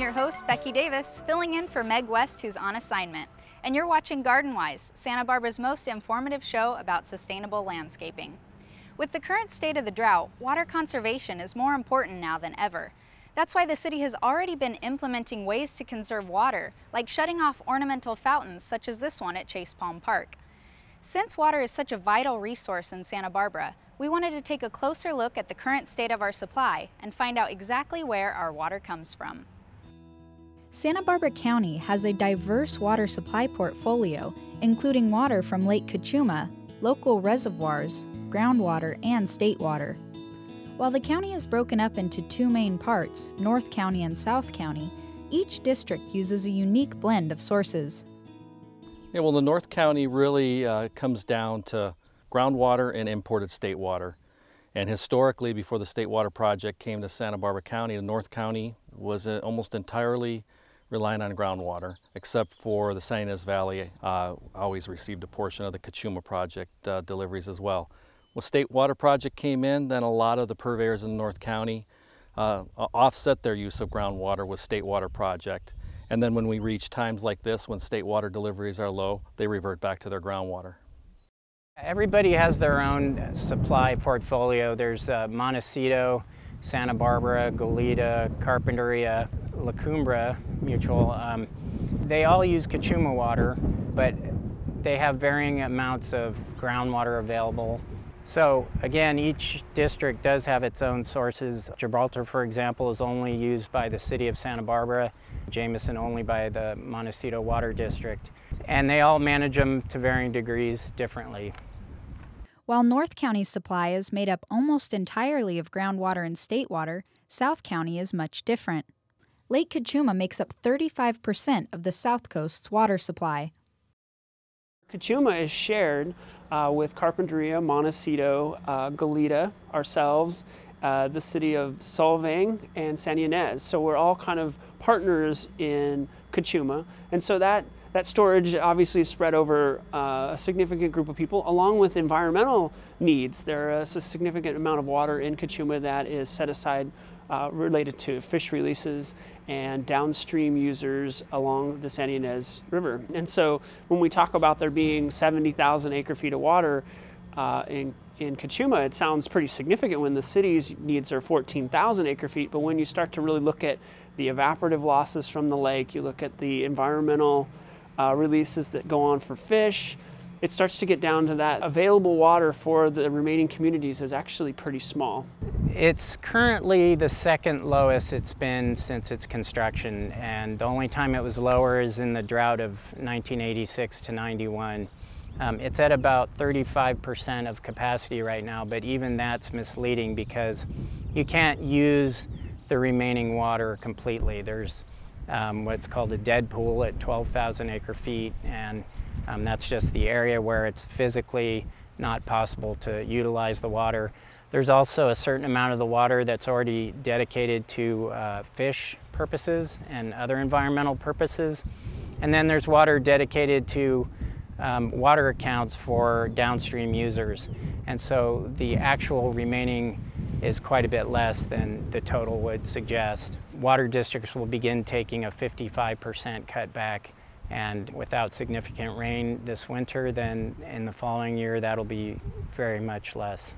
Your host, Becky Davis, filling in for Meg West, who's on assignment. And you're watching GardenWise, Santa Barbara's most informative show about sustainable landscaping. With the current state of the drought, water conservation is more important now than ever. That's why the city has already been implementing ways to conserve water, like shutting off ornamental fountains such as this one at Chase Palm Park. Since water is such a vital resource in Santa Barbara, we wanted to take a closer look at the current state of our supply and find out exactly where our water comes from. Santa Barbara County has a diverse water supply portfolio, including water from Lake Cachuma, local reservoirs, groundwater, and state water. While the county is broken up into two main parts, North County and South County, each district uses a unique blend of sources. Yeah, well, the North County really uh, comes down to groundwater and imported state water. And historically, before the State Water Project came to Santa Barbara County, the North County was uh, almost entirely relying on groundwater, except for the San Ynez Valley uh, always received a portion of the Cachuma Project uh, deliveries as well. When State Water Project came in, then a lot of the purveyors in North County uh, offset their use of groundwater with State Water Project. And then when we reach times like this, when state water deliveries are low, they revert back to their groundwater. Everybody has their own supply portfolio. There's uh, Montecito, Santa Barbara, Goleta, Carpinteria, La Cumbre Mutual. Um, they all use Cachuma water, but they have varying amounts of groundwater available. So again, each district does have its own sources. Gibraltar, for example, is only used by the city of Santa Barbara, Jameson only by the Montecito Water District. And they all manage them to varying degrees differently. While North County's supply is made up almost entirely of groundwater and state water, South County is much different. Lake Cachuma makes up 35% of the South Coast's water supply. Cachuma is shared uh, with Carpinteria, Montecito, uh, Goleta, ourselves, uh, the city of Solvang, and San Ynez. So we're all kind of partners in Cachuma. And so that that storage obviously is spread over uh, a significant group of people, along with environmental needs. There is a significant amount of water in Cachuma that is set aside uh, related to fish releases and downstream users along the San Ynez River. And so when we talk about there being 70,000 acre feet of water uh, in, in Cachuma, it sounds pretty significant when the city's needs are 14,000 acre feet. But when you start to really look at the evaporative losses from the lake, you look at the environmental uh, releases that go on for fish, it starts to get down to that available water for the remaining communities is actually pretty small. It's currently the second lowest it's been since its construction and the only time it was lower is in the drought of 1986 to 91. Um, it's at about 35% of capacity right now, but even that's misleading because you can't use the remaining water completely. There's um, what's called a dead pool at 12,000 acre feet, and um, that's just the area where it's physically not possible to utilize the water. There's also a certain amount of the water that's already dedicated to uh, fish purposes and other environmental purposes. And then there's water dedicated to um, water accounts for downstream users. And so the actual remaining is quite a bit less than the total would suggest. Water districts will begin taking a 55% cutback and without significant rain this winter, then in the following year that'll be very much less.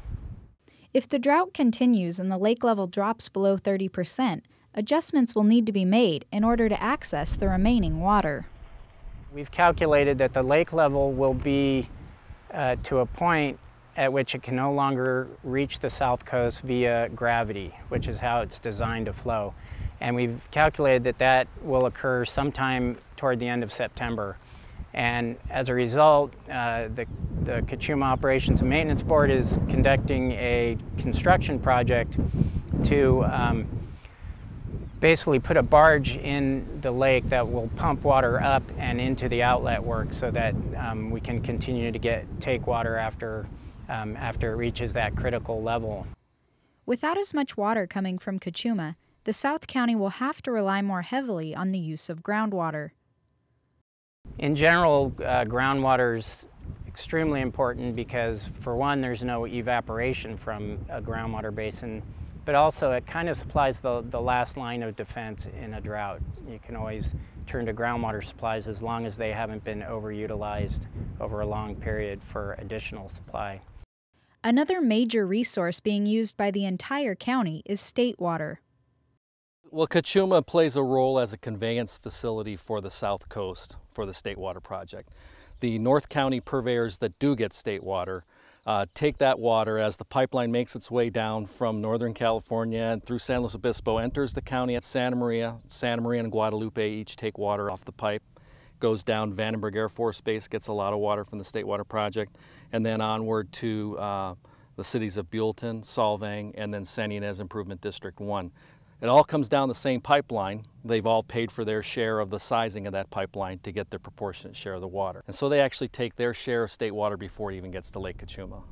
If the drought continues and the lake level drops below 30%, adjustments will need to be made in order to access the remaining water. We've calculated that the lake level will be uh, to a point at which it can no longer reach the south coast via gravity, which is how it's designed to flow. And we've calculated that that will occur sometime toward the end of September. And as a result, uh, the, the Cachuma Operations and Maintenance Board is conducting a construction project to um, basically put a barge in the lake that will pump water up and into the outlet work so that um, we can continue to get take water after um, after it reaches that critical level. Without as much water coming from Cachuma, the South County will have to rely more heavily on the use of groundwater. In general, uh, groundwater is extremely important because, for one, there's no evaporation from a groundwater basin. but also it kind of supplies the, the last line of defense in a drought. You can always turn to groundwater supplies as long as they haven't been overutilized over a long period for additional supply. Another major resource being used by the entire county is state water. Well, Cachuma plays a role as a conveyance facility for the South Coast for the State Water Project. The North County purveyors that do get state water uh, take that water as the pipeline makes its way down from Northern California and through San Luis Obispo, enters the county at Santa Maria. Santa Maria and Guadalupe each take water off the pipe, goes down Vandenberg Air Force Base, gets a lot of water from the State Water Project, and then onward to uh, the cities of Buellton, Solvang, and then San Ynez Improvement District 1. It all comes down the same pipeline. They've all paid for their share of the sizing of that pipeline to get their proportionate share of the water. And so they actually take their share of state water before it even gets to Lake Cachuma.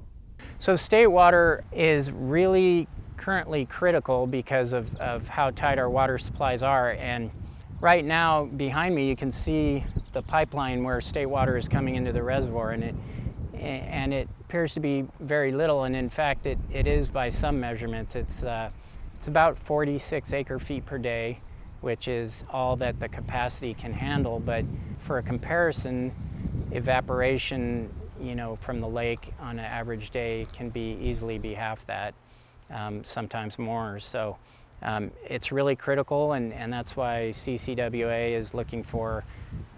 So state water is really currently critical because of, of how tight our water supplies are. And right now behind me you can see the pipeline where state water is coming into the reservoir and it and it appears to be very little and in fact it, it is by some measurements it's uh, it's about 46 acre feet per day, which is all that the capacity can handle. But for a comparison, evaporation, you know, from the lake on an average day can be easily be half that, um, sometimes more. So um, it's really critical, and, and that's why CCWA is looking for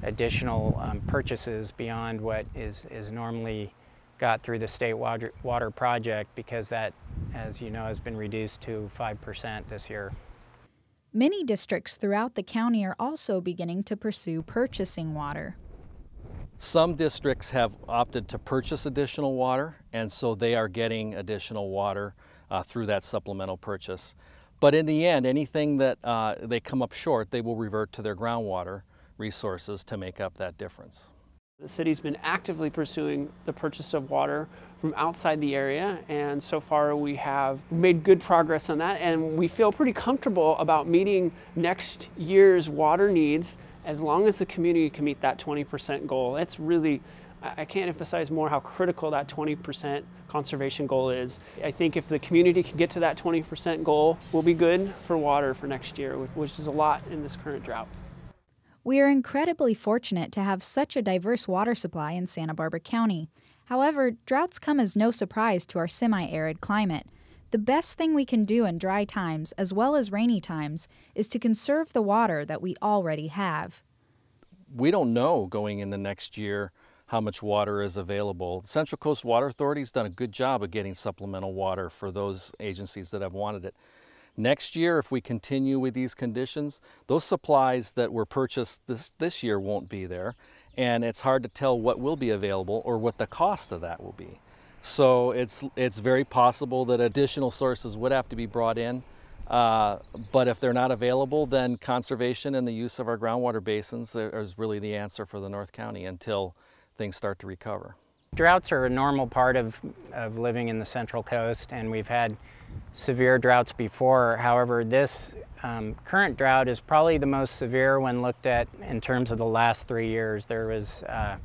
additional um, purchases beyond what is, is normally got through the state water, water project because that, as you know, has been reduced to 5% this year. Many districts throughout the county are also beginning to pursue purchasing water. Some districts have opted to purchase additional water, and so they are getting additional water uh, through that supplemental purchase. But in the end, anything that uh, they come up short, they will revert to their groundwater resources to make up that difference. The city's been actively pursuing the purchase of water from outside the area and so far we have made good progress on that and we feel pretty comfortable about meeting next year's water needs as long as the community can meet that 20% goal. It's really, I can't emphasize more how critical that 20% conservation goal is. I think if the community can get to that 20% goal, we'll be good for water for next year, which is a lot in this current drought. We are incredibly fortunate to have such a diverse water supply in Santa Barbara County. However, droughts come as no surprise to our semi arid climate. The best thing we can do in dry times, as well as rainy times, is to conserve the water that we already have. We don't know going into the next year how much water is available. Central Coast Water Authority has done a good job of getting supplemental water for those agencies that have wanted it. Next year, if we continue with these conditions, those supplies that were purchased this, this year won't be there. And it's hard to tell what will be available or what the cost of that will be. So it's, it's very possible that additional sources would have to be brought in. Uh, but if they're not available, then conservation and the use of our groundwater basins is really the answer for the North County until things start to recover. Droughts are a normal part of, of living in the Central Coast, and we've had severe droughts before. However, this um, current drought is probably the most severe when looked at in terms of the last three years. There was 60%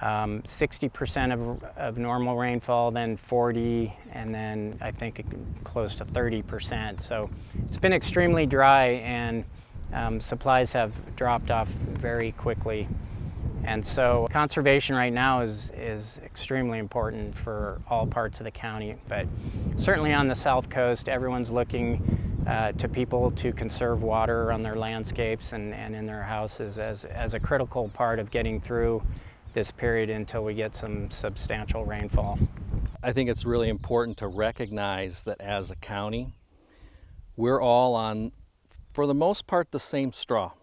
uh, um, of, of normal rainfall, then 40, and then I think close to 30%. So it's been extremely dry and um, supplies have dropped off very quickly. And so conservation right now is, is extremely important for all parts of the county, but certainly on the south coast, everyone's looking uh, to people to conserve water on their landscapes and, and in their houses as, as a critical part of getting through this period until we get some substantial rainfall. I think it's really important to recognize that as a county, we're all on, for the most part, the same straw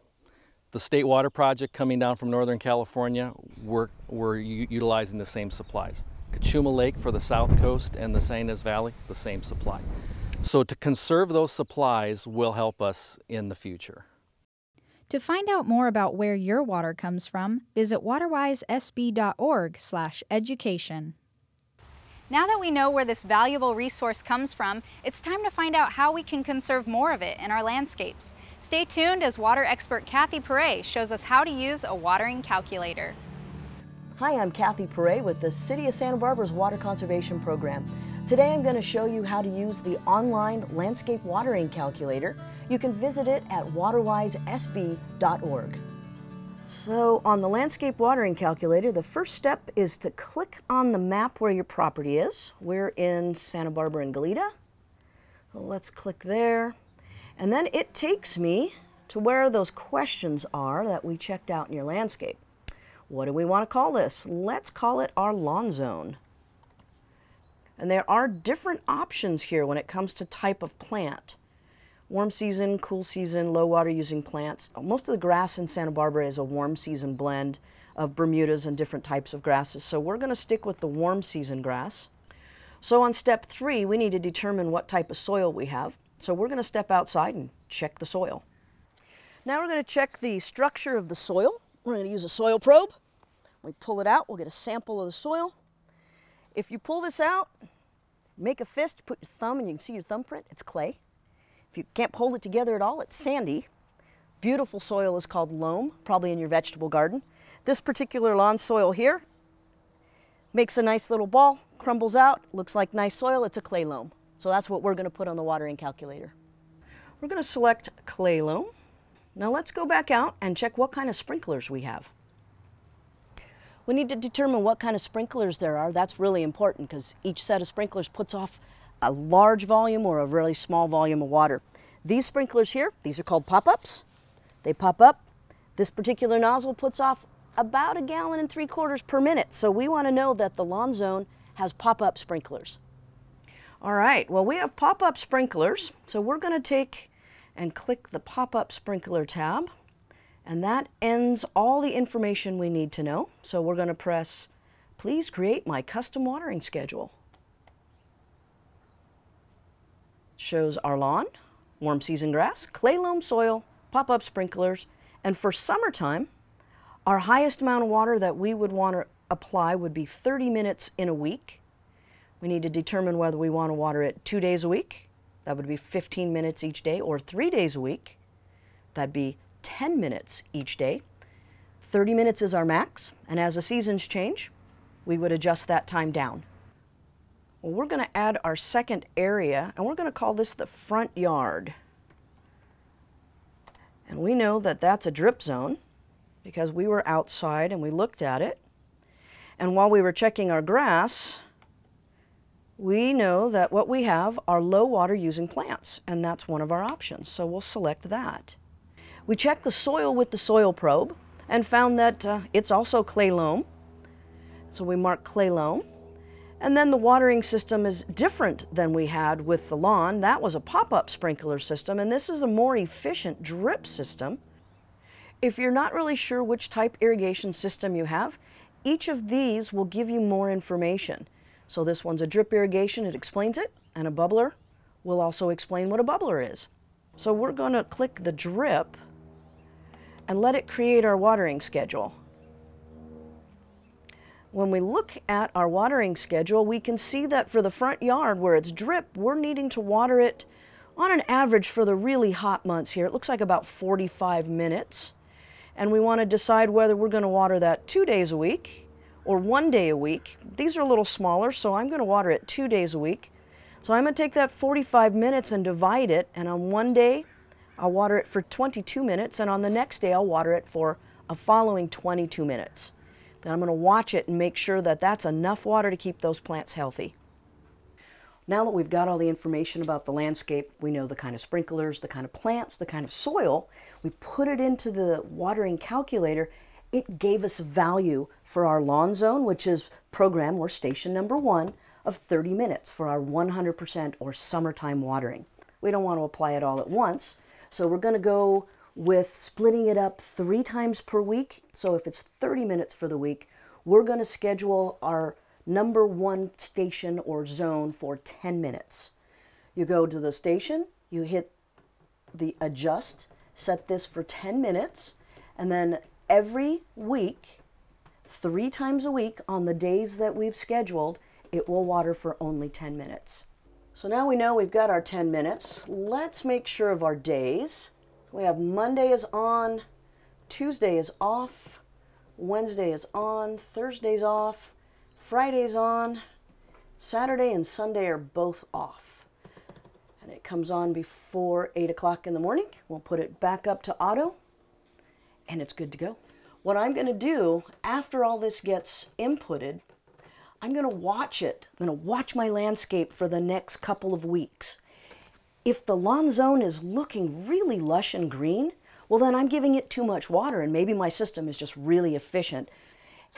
the State Water Project coming down from Northern California, we're, we're utilizing the same supplies. Cachuma Lake for the South Coast and the San Valley, the same supply. So to conserve those supplies will help us in the future. To find out more about where your water comes from, visit waterwisesb.org/education. Now that we know where this valuable resource comes from, it's time to find out how we can conserve more of it in our landscapes. Stay tuned as water expert Kathy Perret shows us how to use a watering calculator. Hi, I'm Kathy Perret with the City of Santa Barbara's Water Conservation Program. Today I'm going to show you how to use the online landscape watering calculator. You can visit it at waterwisesb.org. So on the landscape watering calculator, the first step is to click on the map where your property is. We're in Santa Barbara and Goleta. Let's click there. And then it takes me to where those questions are that we checked out in your landscape. What do we want to call this? Let's call it our lawn zone. And there are different options here when it comes to type of plant. Warm season, cool season, low water using plants. Most of the grass in Santa Barbara is a warm season blend of Bermudas and different types of grasses. So we're going to stick with the warm season grass. So on step three, we need to determine what type of soil we have. So we're going to step outside and check the soil. Now we're going to check the structure of the soil. We're going to use a soil probe. We pull it out, we'll get a sample of the soil. If you pull this out, make a fist, put your thumb, and you can see your thumbprint, it's clay. If you can't hold it together at all, it's sandy. Beautiful soil is called loam, probably in your vegetable garden. This particular lawn soil here makes a nice little ball, crumbles out, looks like nice soil, it's a clay loam. So that's what we're going to put on the watering calculator. We're going to select clay loam. Now let's go back out and check what kind of sprinklers we have. We need to determine what kind of sprinklers there are. That's really important because each set of sprinklers puts off a large volume or a really small volume of water. These sprinklers here, these are called pop-ups. They pop up. This particular nozzle puts off about a gallon and three quarters per minute. So we want to know that the lawn zone has pop-up sprinklers. All right, well we have pop-up sprinklers. So we're going to take and click the pop-up sprinkler tab. And that ends all the information we need to know. So we're going to press, please create my custom watering schedule. Shows our lawn, warm season grass, clay loam soil, pop-up sprinklers, and for summertime, our highest amount of water that we would want to apply would be 30 minutes in a week. We need to determine whether we want to water it two days a week, that would be 15 minutes each day, or three days a week, that'd be 10 minutes each day. 30 minutes is our max, and as the seasons change, we would adjust that time down. Well, we're going to add our second area, and we're going to call this the front yard. And we know that that's a drip zone because we were outside and we looked at it. And while we were checking our grass, we know that what we have are low water using plants, and that's one of our options. So we'll select that. We checked the soil with the soil probe and found that uh, it's also clay loam. So we mark clay loam. And then the watering system is different than we had with the lawn. That was a pop-up sprinkler system, and this is a more efficient drip system. If you're not really sure which type irrigation system you have, each of these will give you more information. So this one's a drip irrigation, it explains it, and a bubbler will also explain what a bubbler is. So we're going to click the drip and let it create our watering schedule. When we look at our watering schedule, we can see that for the front yard where it's drip, we're needing to water it on an average for the really hot months here. It looks like about 45 minutes. And we want to decide whether we're going to water that two days a week or one day a week. These are a little smaller, so I'm going to water it two days a week. So I'm going to take that 45 minutes and divide it, and on one day I'll water it for 22 minutes, and on the next day I'll water it for a following 22 minutes. Then I'm going to watch it and make sure that that's enough water to keep those plants healthy. Now that we've got all the information about the landscape, we know the kind of sprinklers, the kind of plants, the kind of soil, we put it into the watering calculator, it gave us value for our lawn zone, which is program or station number one of 30 minutes for our 100% or summertime watering. We don't want to apply it all at once, so we're going to go with splitting it up three times per week. So if it's 30 minutes for the week, we're going to schedule our number one station or zone for 10 minutes. You go to the station, you hit the adjust, set this for 10 minutes, and then every week, three times a week on the days that we've scheduled, it will water for only 10 minutes. So now we know we've got our 10 minutes. Let's make sure of our days. We have Monday is on, Tuesday is off, Wednesday is on, Thursday's off, Friday's on, Saturday and Sunday are both off. And it comes on before 8 o'clock in the morning. We'll put it back up to auto and it's good to go. What I'm going to do after all this gets inputted, I'm going to watch it. I'm to watch my landscape for the next couple of weeks. If the lawn zone is looking really lush and green, well then I'm giving it too much water and maybe my system is just really efficient.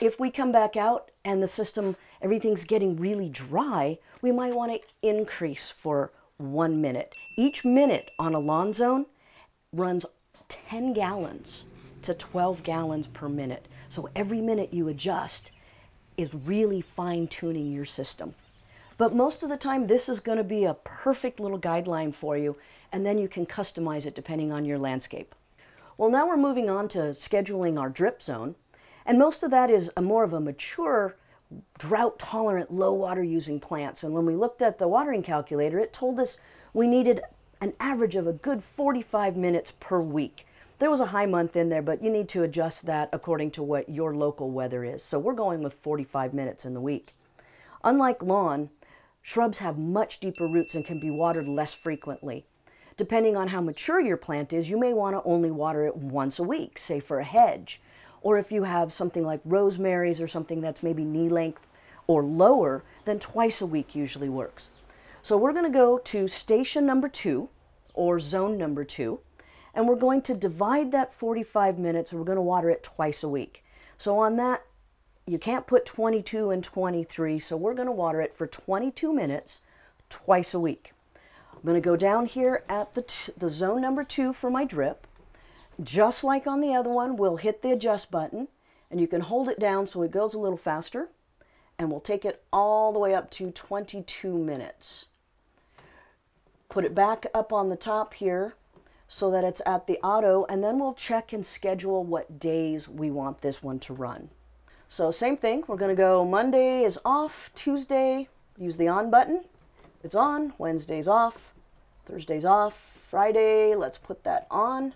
If we come back out and the system, everything's getting really dry, we might want to increase for one minute. Each minute on a lawn zone runs 10 gallons to 12 gallons per minute. So every minute you adjust is really fine tuning your system. But most of the time, this is going to be a perfect little guideline for you, and then you can customize it depending on your landscape. Well, now we're moving on to scheduling our drip zone, and most of that is a more of a mature, drought-tolerant, low water using plants. And when we looked at the watering calculator, it told us we needed an average of a good 45 minutes per week. There was a high month in there, but you need to adjust that according to what your local weather is. So we're going with 45 minutes in the week. Unlike lawn, shrubs have much deeper roots and can be watered less frequently. Depending on how mature your plant is, you may want to only water it once a week, say for a hedge. Or if you have something like rosemary's or something that's maybe knee length or lower, then twice a week usually works. So we're going to go to station number two or zone number two and we're going to divide that 45 minutes we're going to water it twice a week. So on that, you can't put 22 and 23, so we're going to water it for 22 minutes twice a week. I'm going to go down here at the, the zone number two for my drip. Just like on the other one, we'll hit the adjust button and you can hold it down so it goes a little faster and we'll take it all the way up to 22 minutes. Put it back up on the top here so that it's at the auto and then we'll check and schedule what days we want this one to run. So same thing, we're to go Monday is off, Tuesday, use the on button, it's on, Wednesday's off, Thursday's off, Friday, let's put that on.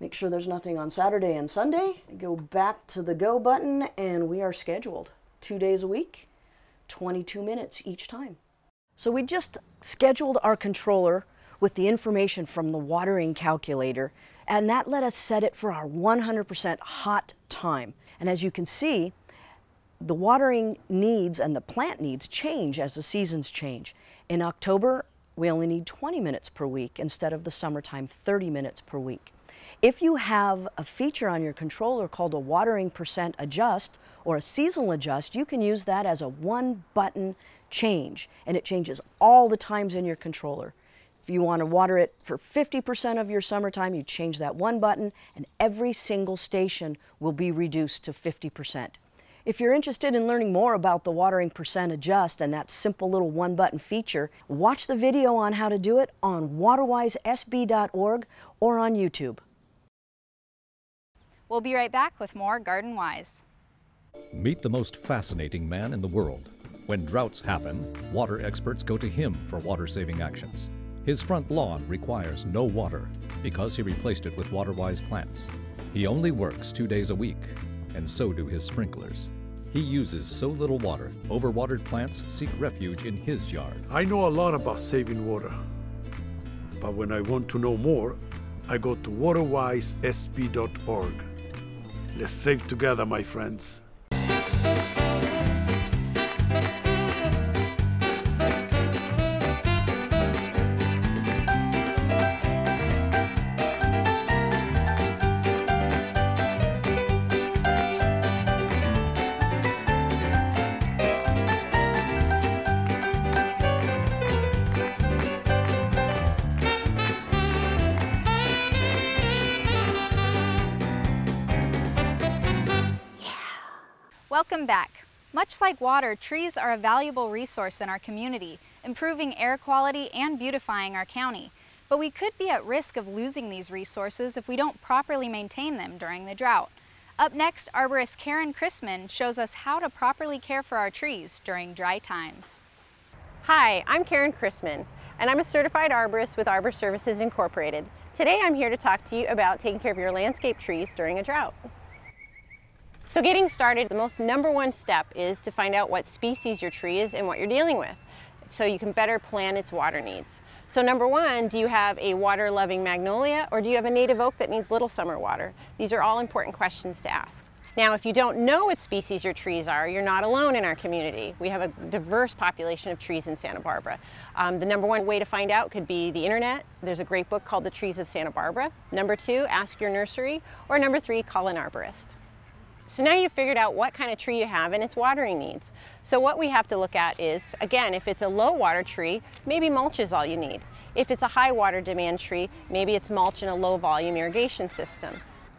Make sure there's nothing on Saturday and Sunday. Go back to the go button and we are scheduled two days a week, 22 minutes each time. So we just scheduled our controller with the information from the watering calculator, and that let us set it for our 100% hot time. And as you can see, the watering needs and the plant needs change as the seasons change. In October, we only need 20 minutes per week instead of the summertime 30 minutes per week. If you have a feature on your controller called a watering percent adjust or a seasonal adjust, you can use that as a one button change and it changes all the times in your controller. If you want to water it for 50% of your summertime, you change that one button and every single station will be reduced to 50%. If you're interested in learning more about the watering percent adjust and that simple little one button feature, watch the video on how to do it on waterwisesb.org or on YouTube. We'll be right back with more Garden Wise. Meet the most fascinating man in the world. When droughts happen, water experts go to him for water saving actions. His front lawn requires no water because he replaced it with WaterWise plants. He only works two days a week, and so do his sprinklers. He uses so little water, overwatered plants seek refuge in his yard. I know a lot about saving water, but when I want to know more, I go to waterwisesb.org. Let's save together, my friends. Welcome back. Much like water, trees are a valuable resource in our community, improving air quality and beautifying our county. But we could be at risk of losing these resources if we don't properly maintain them during the drought. Up next, arborist Karen Chrisman shows us how to properly care for our trees during dry times. Hi, I'm Karen Chrisman, and I'm a certified arborist with Arbor Services Incorporated. Today I'm here to talk to you about taking care of your landscape trees during a drought. So getting started, the most number one step is to find out what species your tree is and what you're dealing with so you can better plan its water needs. So number one, do you have a water-loving magnolia or do you have a native oak that needs little summer water? These are all important questions to ask. Now, if you don't know what species your trees are, you're not alone in our community. We have a diverse population of trees in Santa Barbara. Um, the number one way to find out could be the internet. There's a great book called The Trees of Santa Barbara. Number two, ask your nursery. Or number three, call an arborist. So now you've figured out what kind of tree you have and its watering needs. So what we have to look at is, again, if it's a low water tree, maybe mulch is all you need. If it's a high water demand tree, maybe it's mulch and a low volume irrigation system.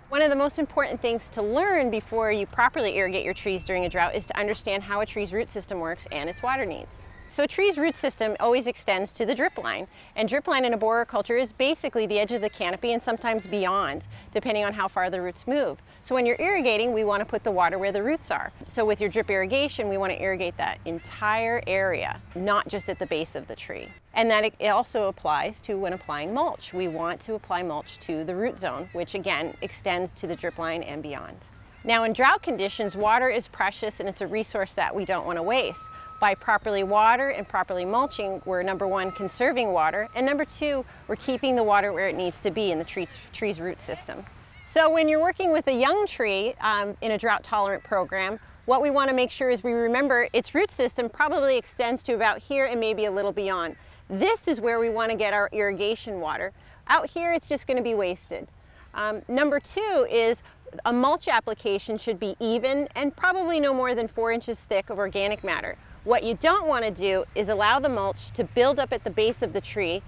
One of the most important things to learn before you properly irrigate your trees during a drought is to understand how a tree's root system works and its water needs. So a tree's root system always extends to the drip line, and drip line in arboriculture is basically the edge of the canopy and sometimes beyond, depending on how far the roots move. So when you're irrigating, we want to put the water where the roots are. So with your drip irrigation, we want to irrigate that entire area, not just at the base of the tree. And that it also applies to when applying mulch. We want to apply mulch to the root zone, which again extends to the drip line and beyond. Now in drought conditions, water is precious and it's a resource that we don't want to waste. By properly water and properly mulching, we're number one, conserving water, and number two, we're keeping the water where it needs to be in the tree's, tree's root system. So when you're working with a young tree um, in a drought tolerant program, what we want to make sure is we remember its root system probably extends to about here and maybe a little beyond. This is where we want to get our irrigation water. Out here it's just going to be wasted. Um, number two is a mulch application should be even and probably no more than four inches thick of organic matter. What you don't want to do is allow the mulch to build up at the base of the tree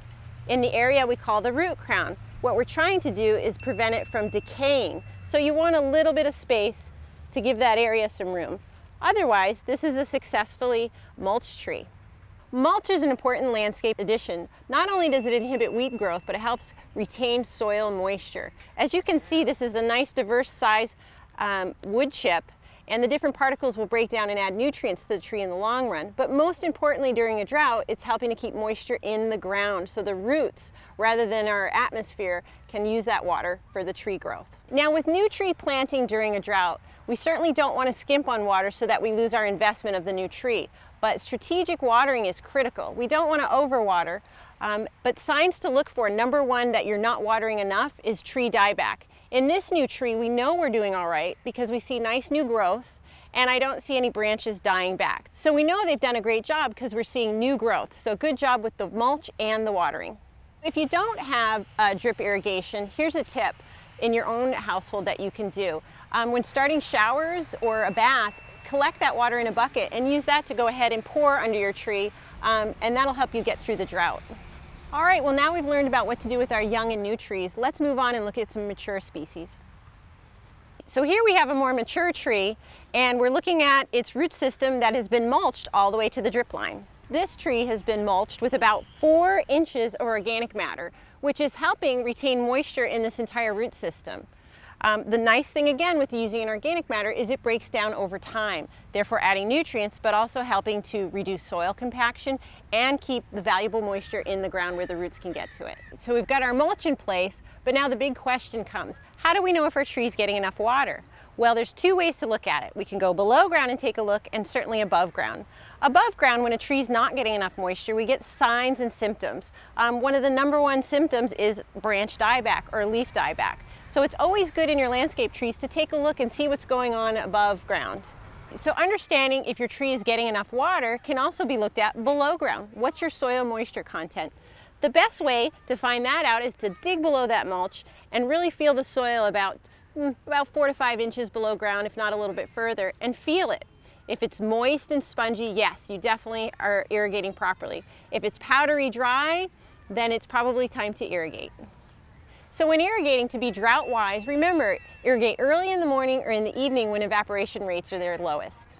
in the area we call the root crown. What we're trying to do is prevent it from decaying. So you want a little bit of space to give that area some room. Otherwise, this is a successfully mulched tree. Mulch is an important landscape addition. Not only does it inhibit weed growth, but it helps retain soil moisture. As you can see, this is a nice diverse size um, wood chip and the different particles will break down and add nutrients to the tree in the long run. But most importantly, during a drought, it's helping to keep moisture in the ground so the roots, rather than our atmosphere, can use that water for the tree growth. Now with new tree planting during a drought, we certainly don't want to skimp on water so that we lose our investment of the new tree, but strategic watering is critical. We don't want to overwater, um, but signs to look for, number one, that you're not watering enough is tree dieback. In this new tree, we know we're doing all right because we see nice new growth and I don't see any branches dying back. So we know they've done a great job because we're seeing new growth. So good job with the mulch and the watering. If you don't have uh, drip irrigation, here's a tip in your own household that you can do. Um, when starting showers or a bath, collect that water in a bucket and use that to go ahead and pour under your tree um, and that'll help you get through the drought. All right, well now we've learned about what to do with our young and new trees. Let's move on and look at some mature species. So here we have a more mature tree and we're looking at its root system that has been mulched all the way to the drip line. This tree has been mulched with about four inches of organic matter, which is helping retain moisture in this entire root system. Um, the nice thing again with using an organic matter is it breaks down over time, therefore adding nutrients, but also helping to reduce soil compaction and keep the valuable moisture in the ground where the roots can get to it. So we've got our mulch in place, but now the big question comes, how do we know if our tree is getting enough water? Well, there's two ways to look at it. We can go below ground and take a look, and certainly above ground. Above ground, when a tree's not getting enough moisture, we get signs and symptoms. Um, one of the number one symptoms is branch dieback or leaf dieback. So it's always good in your landscape trees to take a look and see what's going on above ground. So understanding if your tree is getting enough water can also be looked at below ground. What's your soil moisture content? The best way to find that out is to dig below that mulch and really feel the soil about, Mm, about four to five inches below ground, if not a little bit further, and feel it. If it's moist and spongy, yes, you definitely are irrigating properly. If it's powdery dry, then it's probably time to irrigate. So when irrigating to be drought wise, remember, irrigate early in the morning or in the evening when evaporation rates are their lowest.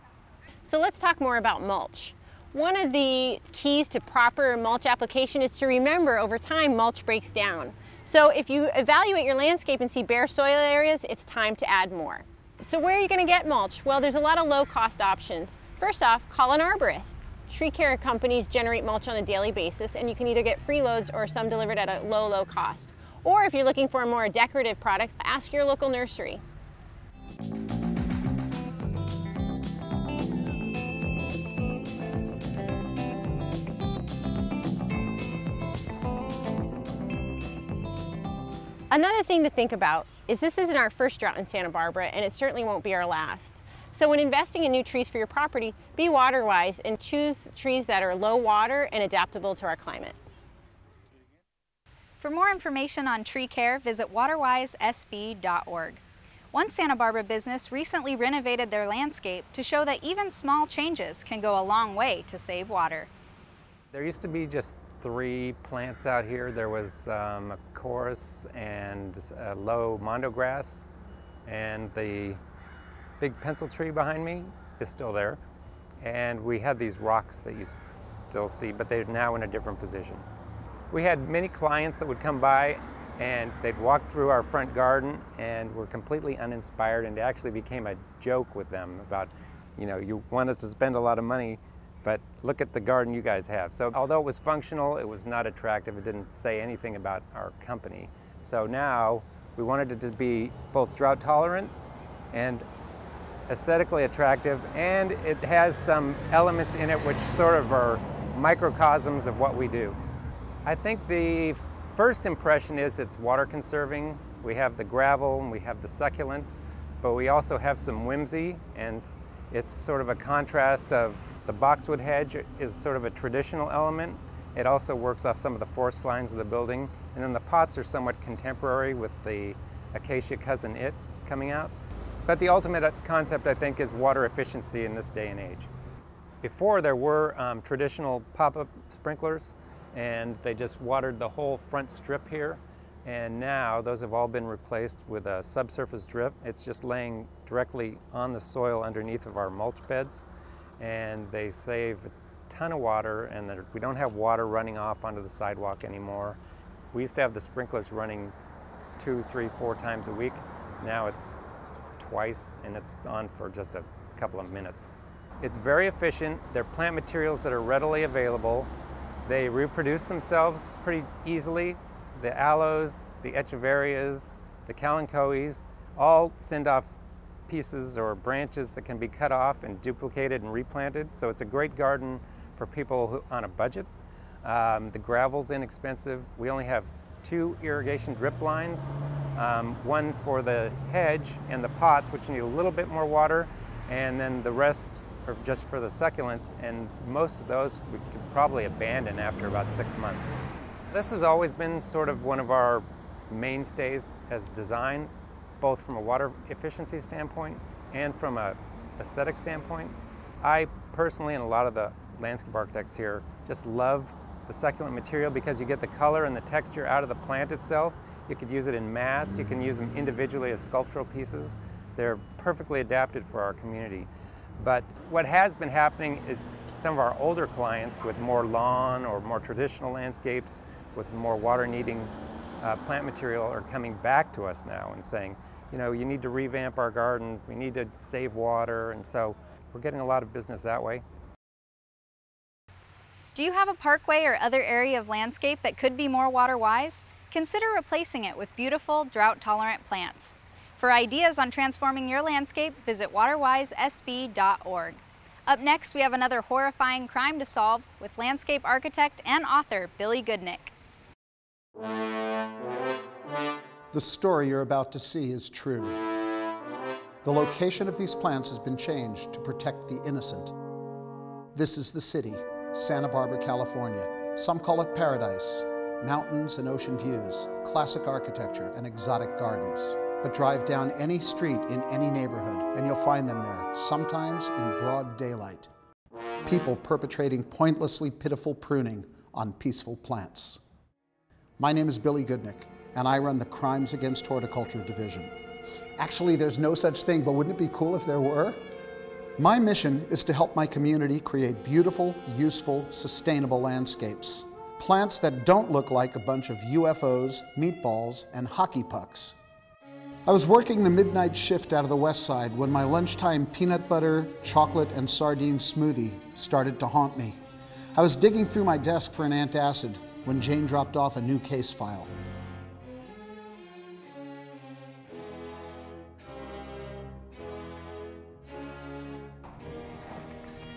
So let's talk more about mulch. One of the keys to proper mulch application is to remember over time mulch breaks down. So if you evaluate your landscape and see bare soil areas, it's time to add more. So where are you going to get mulch? Well, there's a lot of low cost options. First off, call an arborist. Tree care companies generate mulch on a daily basis and you can either get free loads or some delivered at a low, low cost. Or if you're looking for a more decorative product, ask your local nursery. Another thing to think about is this isn't our first drought in Santa Barbara and it certainly won't be our last. So when investing in new trees for your property, be water wise and choose trees that are low water and adaptable to our climate. For more information on tree care, visit waterwisesb.org. One Santa Barbara business recently renovated their landscape to show that even small changes can go a long way to save water. There used to be just three plants out here. There was um, a chorus and a low mondo grass, and the big pencil tree behind me is still there. And we had these rocks that you still see, but they're now in a different position. We had many clients that would come by and they'd walk through our front garden and were completely uninspired and it actually became a joke with them about, you know, you want us to spend a lot of money, but look at the garden you guys have. So although it was functional, it was not attractive. It didn't say anything about our company. So now we wanted it to be both drought tolerant and aesthetically attractive and it has some elements in it which sort of are microcosms of what we do. I think the first impression is it's water conserving. We have the gravel and we have the succulents, but we also have some whimsy and it's sort of a contrast of the boxwood hedge is sort of a traditional element. It also works off some of the forest lines of the building. And then the pots are somewhat contemporary with the acacia Cousin Itt coming out. But the ultimate concept, I think, is water efficiency in this day and age. Before there were um, traditional pop-up sprinklers, and they just watered the whole front strip here. And now those have all been replaced with a subsurface drip. It's just laying directly on the soil underneath of our mulch beds. And they save a ton of water and we don't have water running off onto the sidewalk anymore. We used to have the sprinklers running two, three, four times a week. Now it's twice and it's on for just a couple of minutes. It's very efficient. They're plant materials that are readily available they reproduce themselves pretty easily. The aloes, the echeverias, the kalanchoes all send off pieces or branches that can be cut off and duplicated and replanted. So it's a great garden for people who, on a budget. Um, the gravel's inexpensive. We only have two irrigation drip lines, um, one for the hedge and the pots, which need a little bit more water, and then the rest are just for the succulents, and most of those we could probably abandon after about six months. This has always been sort of one of our mainstays as design, both from a water efficiency standpoint and from a aesthetic standpoint. I personally, and a lot of the landscape architects here, just love the succulent material because you get the color and the texture out of the plant itself. You could use it in mass, you can use them individually as sculptural pieces. They're perfectly adapted for our community. But what has been happening is some of our older clients with more lawn or more traditional landscapes with more water needing uh, plant material are coming back to us now and saying, you know, you need to revamp our gardens, we need to save water, and so we're getting a lot of business that way. Do you have a parkway or other area of landscape that could be more water wise? Consider replacing it with beautiful, drought tolerant plants. For ideas on transforming your landscape, visit waterwisesb.org. Up next, we have another horrifying crime to solve with landscape architect and author Billy Goodnick. The story you're about to see is true. The location of these plants has been changed to protect the innocent. This is the city, Santa Barbara, California. Some call it paradise, mountains and ocean views, classic architecture, and exotic gardens. But drive down any street in any neighborhood and you'll find them there, sometimes in broad daylight. People perpetrating pointlessly pitiful pruning on peaceful plants. My name is Billy Goodnick, and I run the Crimes Against Horticulture Division. Actually, there's no such thing, but wouldn't it be cool if there were? My mission is to help my community create beautiful, useful, sustainable landscapes. Plants that don't look like a bunch of UFOs, meatballs, and hockey pucks. I was working the midnight shift out of the west side when my lunchtime peanut butter, chocolate, and sardine smoothie started to haunt me. I was digging through my desk for an antacid when Jane dropped off a new case file.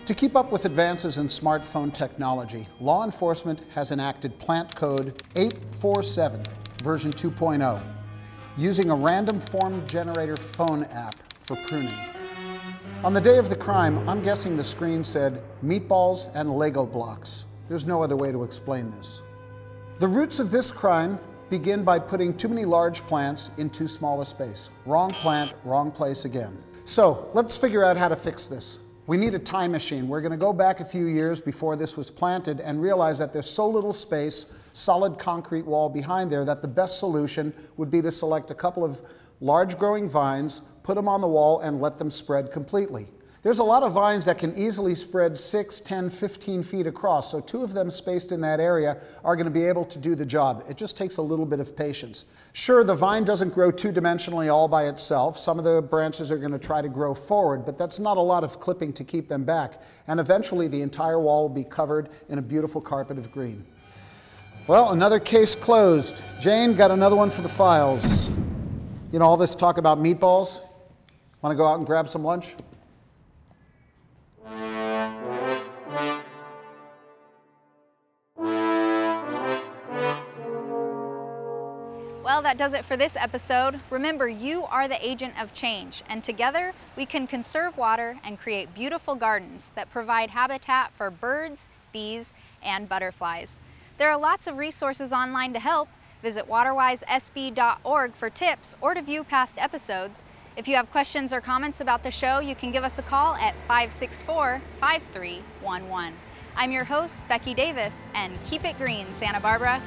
To keep up with advances in smartphone technology, law enforcement has enacted Plant Code 847, version 2.0. using a random form generator phone app for pruning. On the day of the crime, I'm guessing the screen said meatballs and Lego blocks. There's no other way to explain this. The roots of this crime begin by putting too many large plants in too small a space. Wrong plant, wrong place again. So let's figure out how to fix this. We need a time machine. We're going to go back a few years before this was planted and realize that there's so little space, solid concrete wall behind there, that the best solution would be to select a couple of large growing vines, put them on the wall, and let them spread completely. There's a lot of vines that can easily spread 6, 10, 15 feet across, so two of them spaced in that area are going to be able to do the job. It just takes a little bit of patience. Sure, the vine doesn't grow two-dimensionally all by itself. Some of the branches are going to try to grow forward, but that's not a lot of clipping to keep them back. And eventually the entire wall will be covered in a beautiful carpet of green. Well, another case closed. Jane, got another one for the files. You know, all this talk about meatballs? Want to go out and grab some lunch? Well, that does it for this episode. Remember, you are the agent of change, and together we can conserve water and create beautiful gardens that provide habitat for birds, bees, and butterflies. There are lots of resources online to help. Visit waterwisesb.org for tips or to view past episodes. If you have questions or comments about the show, you can give us a call at 564 5311. I'm your host, Becky Davis, and keep it green, Santa Barbara.